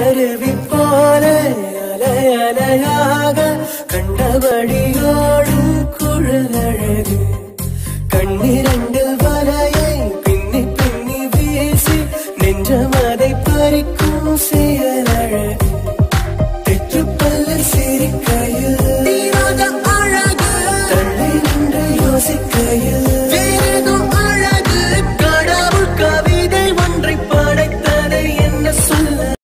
அருவி போல அலையலையாக கண்டபடியோடும் குழலழகு கண்ணிரண்டு வலையை பின்னி பின்னி வீசி நெஞ்சம் அதை பறிக்கும் செயலழகு. தெற்றுப்பல்ல சிரிக்கையில் தள்ளி நின்று யோசிக்கையில்